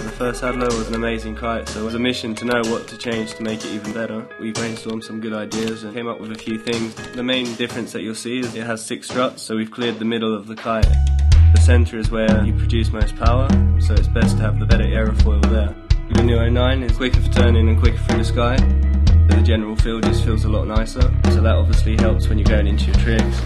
The first Hadlow was an amazing kite, so it was a mission to know what to change to make it even better. We brainstormed some good ideas and came up with a few things. The main difference that you'll see is it has six struts, so we've cleared the middle of the kite. The centre is where you produce most power, so it's best to have the better aerofoil there. The new 09 is quicker for turning and quicker through the sky. The general feel just feels a lot nicer, so that obviously helps when you're going into your tricks.